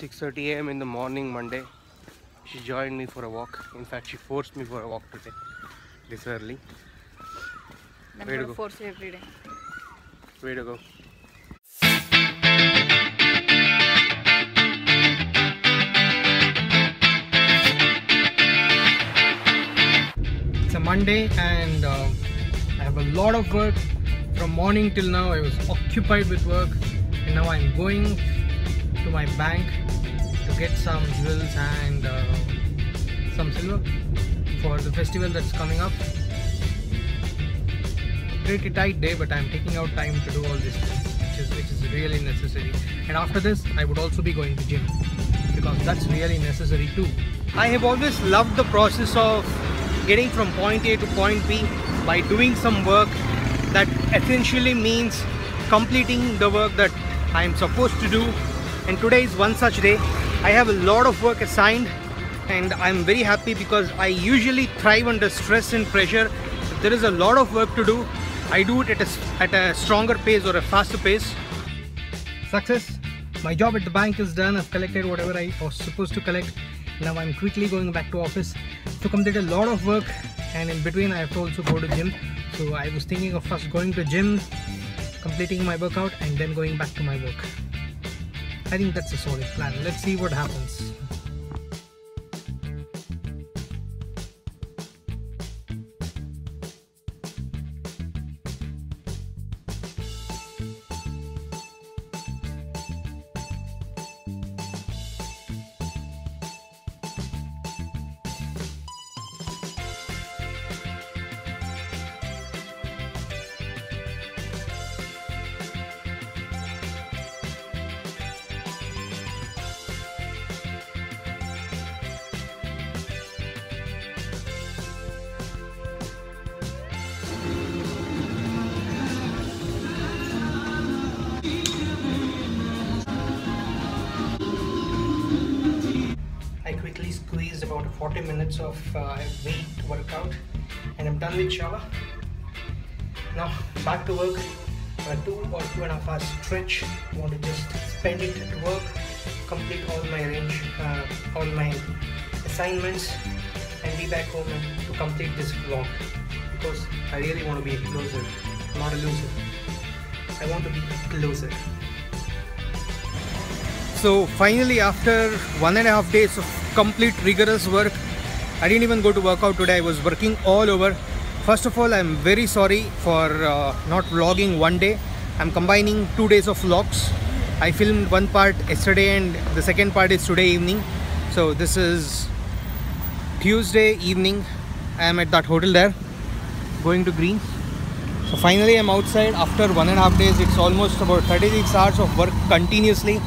6.30 a.m. in the morning Monday. She joined me for a walk. In fact she forced me for a walk today. This early. Way to go. force every day. Way to go. It's a Monday and uh, I have a lot of work. From morning till now I was occupied with work. And now I'm going to my bank to get some jewels and uh, some silver for the festival that's coming up. Pretty tight day, but I'm taking out time to do all this, which is which is really necessary. And after this, I would also be going to gym because that's really necessary too. I have always loved the process of getting from point A to point B by doing some work that essentially means completing the work that I am supposed to do. And today is one such day. I have a lot of work assigned and I'm very happy because I usually thrive under stress and pressure. There is a lot of work to do, I do it at a, at a stronger pace or a faster pace. Success. My job at the bank is done. I've collected whatever I was supposed to collect. Now I'm quickly going back to office to complete a lot of work and in between I have to also go to gym. So I was thinking of first going to gym, completing my workout and then going back to my work. I think that's a solid plan. Let's see what happens. About 40 minutes of uh, weight workout and I'm done with shower. Now back to work. A two or two and a half hour stretch. I want to just spend it at work, complete all my range, uh, all my assignments, and be back home to complete this vlog because I really want to be a closer, not a loser. I want to be closer. So finally, after one and a half days of complete rigorous work, I didn't even go to workout today. I was working all over. First of all, I'm very sorry for uh, not vlogging one day. I'm combining two days of vlogs. I filmed one part yesterday and the second part is today evening. So this is Tuesday evening. I am at that hotel there, going to Greens. So finally, I'm outside after one and a half days. It's almost about 36 hours of work continuously.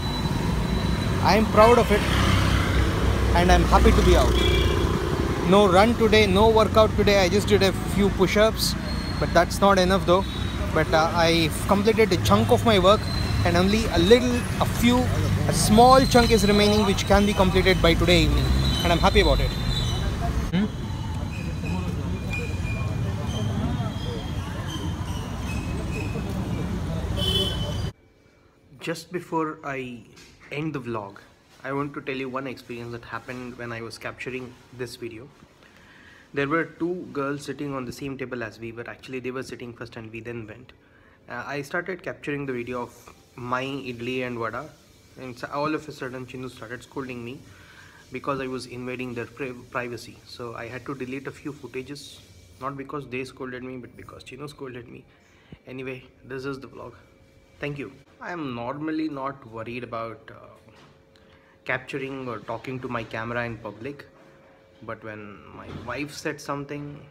I am proud of it and I'm happy to be out. No run today, no workout today. I just did a few push ups, but that's not enough though. But uh, I've completed a chunk of my work and only a little, a few, a small chunk is remaining which can be completed by today evening, and I'm happy about it. Just before I end the vlog, I want to tell you one experience that happened when I was capturing this video. There were two girls sitting on the same table as we were. Actually, they were sitting first and we then went. Uh, I started capturing the video of my idli and vada, and so all of a sudden, Chindu started scolding me because I was invading their pri- privacy. So I had to delete a few footages, not because they scolded me, but because Chinu scolded me. Anyway, this is the vlog. Thank you. I am normally not worried about uh, capturing or talking to my camera in public, but when my wife said something,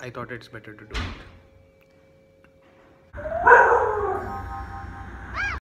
I thought it's better to do it.